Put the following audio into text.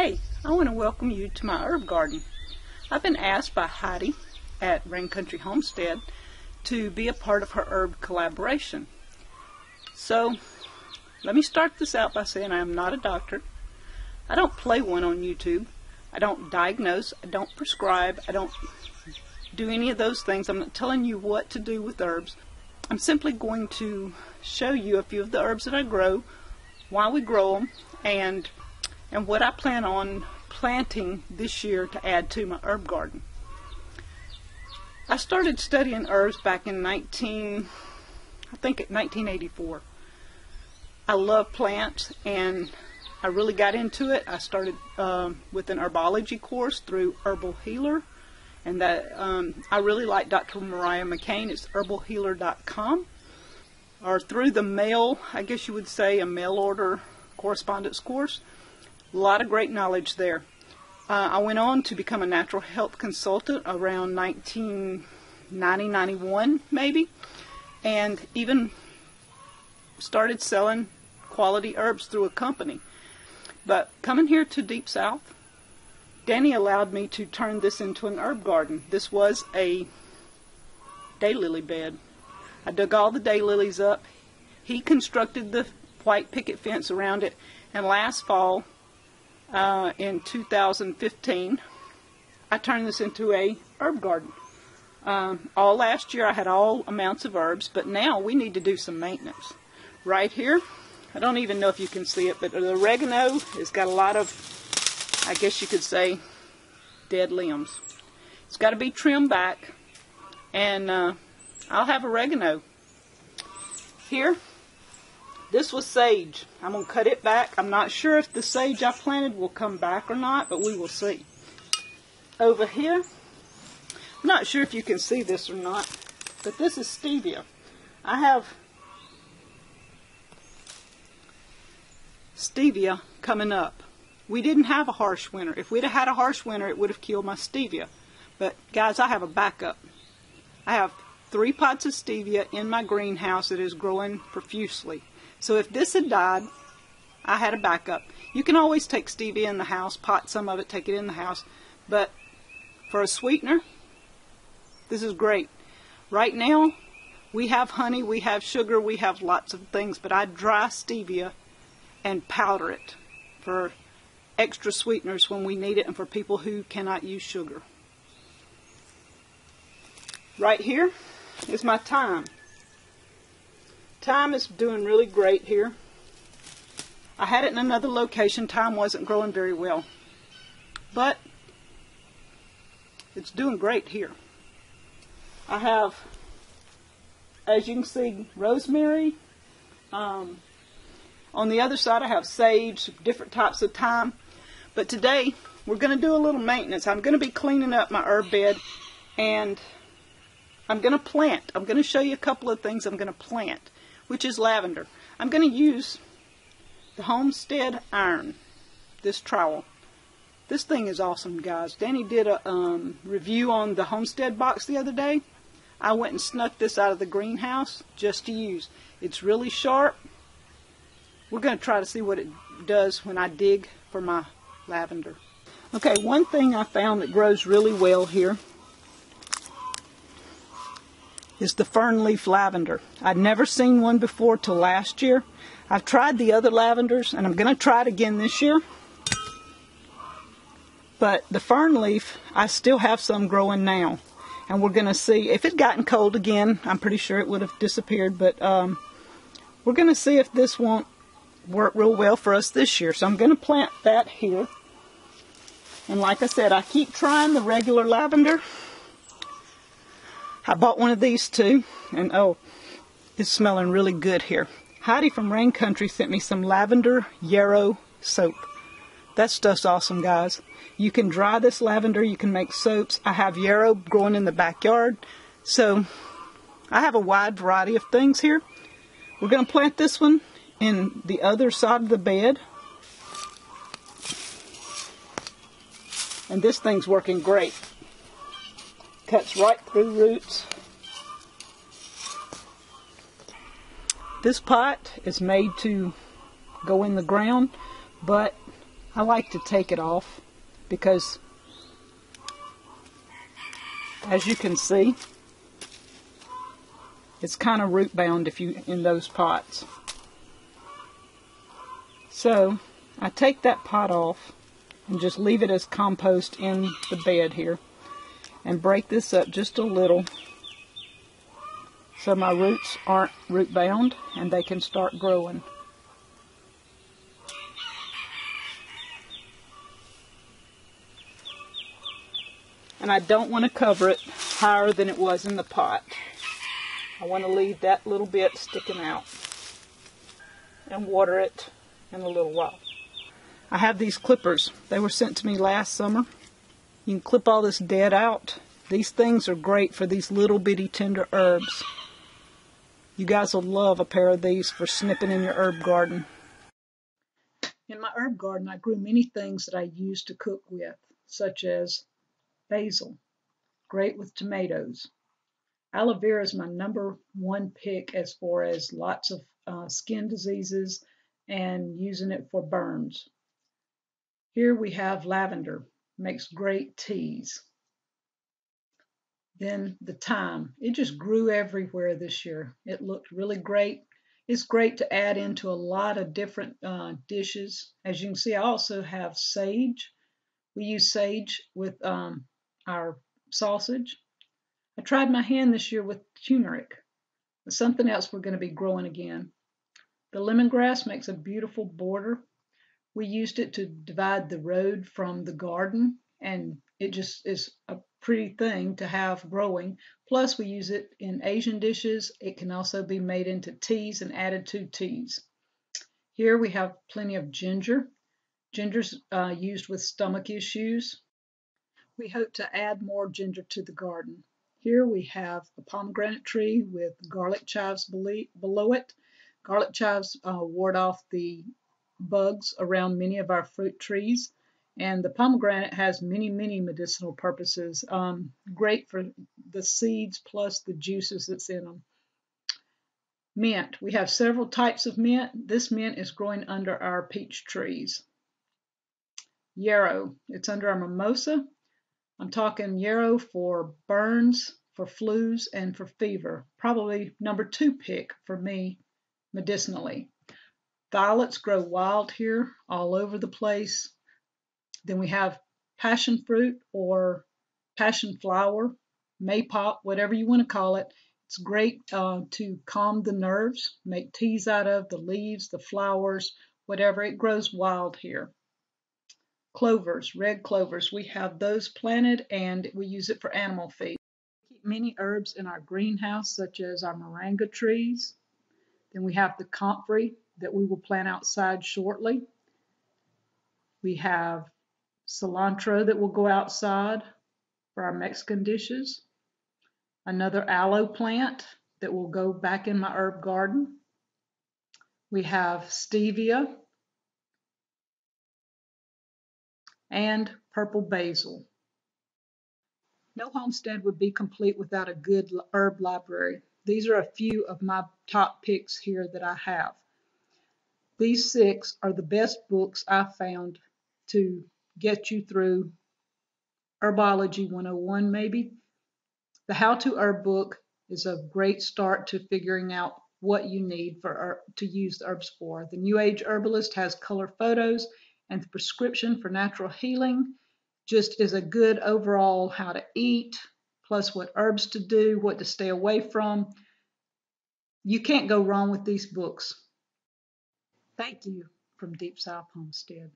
Hey, I want to welcome you to my herb garden. I've been asked by Heidi at Rain Country Homestead to be a part of her herb collaboration. So, let me start this out by saying I am not a doctor. I don't play one on YouTube. I don't diagnose. I don't prescribe. I don't do any of those things. I'm not telling you what to do with herbs. I'm simply going to show you a few of the herbs that I grow, why we grow them, and and what I plan on planting this year to add to my herb garden. I started studying herbs back in 19, I think 1984. I love plants and I really got into it. I started um, with an herbology course through Herbal Healer, and that um, I really like Dr. Mariah McCain. It's herbalhealer.com, or through the mail, I guess you would say, a mail order correspondence course. A lot of great knowledge there. Uh, I went on to become a natural health consultant around 1990, 91 maybe, and even started selling quality herbs through a company. But coming here to Deep South, Danny allowed me to turn this into an herb garden. This was a daylily bed. I dug all the daylilies up. He constructed the white picket fence around it, and last fall uh, in 2015, I turned this into a herb garden. Um, all last year I had all amounts of herbs, but now we need to do some maintenance. Right here, I don't even know if you can see it, but the oregano has got a lot of, I guess you could say, dead limbs. It's got to be trimmed back, and uh, I'll have oregano. Here, this was sage. I'm going to cut it back. I'm not sure if the sage I planted will come back or not, but we will see. Over here, I'm not sure if you can see this or not, but this is stevia. I have stevia coming up. We didn't have a harsh winter. If we'd have had a harsh winter, it would have killed my stevia. But guys, I have a backup. I have three pots of stevia in my greenhouse that is growing profusely. So if this had died, I had a backup. You can always take stevia in the house, pot some of it, take it in the house. But for a sweetener, this is great. Right now, we have honey, we have sugar, we have lots of things, but I dry stevia and powder it for extra sweeteners when we need it and for people who cannot use sugar. Right here is my thyme. Thyme is doing really great here. I had it in another location. Thyme wasn't growing very well. But it's doing great here. I have, as you can see, rosemary. Um, on the other side, I have sage, different types of thyme. But today, we're going to do a little maintenance. I'm going to be cleaning up my herb bed and I'm going to plant. I'm going to show you a couple of things I'm going to plant which is lavender. I'm going to use the Homestead Iron, this trowel. This thing is awesome, guys. Danny did a um, review on the Homestead box the other day. I went and snuck this out of the greenhouse just to use. It's really sharp. We're going to try to see what it does when I dig for my lavender. Okay, one thing I found that grows really well here is the fern leaf lavender. I'd never seen one before till last year. I've tried the other lavenders and I'm going to try it again this year. But the fern leaf, I still have some growing now. And we're going to see, if it gotten cold again, I'm pretty sure it would have disappeared. But um, we're going to see if this won't work real well for us this year. So I'm going to plant that here. And like I said, I keep trying the regular lavender. I bought one of these too, and oh, it's smelling really good here. Heidi from Rain Country sent me some lavender yarrow soap. That stuff's awesome, guys. You can dry this lavender, you can make soaps. I have yarrow growing in the backyard, so I have a wide variety of things here. We're going to plant this one in the other side of the bed. And this thing's working great cuts right through roots. This pot is made to go in the ground, but I like to take it off because as you can see it's kind of root bound if you in those pots. So I take that pot off and just leave it as compost in the bed here and break this up just a little so my roots aren't root bound and they can start growing. And I don't want to cover it higher than it was in the pot. I want to leave that little bit sticking out and water it in a little while. I have these clippers. They were sent to me last summer. You can clip all this dead out. These things are great for these little bitty tender herbs. You guys will love a pair of these for snipping in your herb garden. In my herb garden, I grew many things that I use to cook with, such as basil, great with tomatoes, Aloe vera is my number one pick as far as lots of uh, skin diseases and using it for burns. Here we have lavender, makes great teas. Then the thyme, it just grew everywhere this year. It looked really great. It's great to add into a lot of different uh, dishes. As you can see, I also have sage. We use sage with um, our sausage. I tried my hand this year with turmeric. Something else we're going to be growing again. The lemongrass makes a beautiful border. We used it to divide the road from the garden, and it just is a pretty thing to have growing. Plus, we use it in Asian dishes. It can also be made into teas and added to teas. Here we have plenty of ginger. Ginger's uh, used with stomach issues. We hope to add more ginger to the garden. Here we have a pomegranate tree with garlic chives below it. Garlic chives uh, ward off the bugs around many of our fruit trees. And the pomegranate has many, many medicinal purposes. Um, great for the seeds plus the juices that's in them. Mint. We have several types of mint. This mint is growing under our peach trees. Yarrow. It's under our mimosa. I'm talking yarrow for burns, for flus, and for fever. Probably number two pick for me medicinally. Violets grow wild here all over the place. Then we have passion fruit or passion flower, maypop, whatever you want to call it. It's great uh, to calm the nerves, make teas out of the leaves, the flowers, whatever. It grows wild here clovers, red clovers. We have those planted and we use it for animal feed. We keep many herbs in our greenhouse, such as our moringa trees. Then we have the comfrey that we will plant outside shortly. We have cilantro that will go outside for our Mexican dishes. Another aloe plant that will go back in my herb garden. We have stevia and purple basil. No homestead would be complete without a good herb library. These are a few of my top picks here that I have. These six are the best books I found to get you through Herbology 101 maybe. The How to Herb book is a great start to figuring out what you need for to use the herbs for. The New Age Herbalist has color photos and the prescription for natural healing just is a good overall how to eat, plus what herbs to do, what to stay away from. You can't go wrong with these books. Thank you from Deep South Homestead.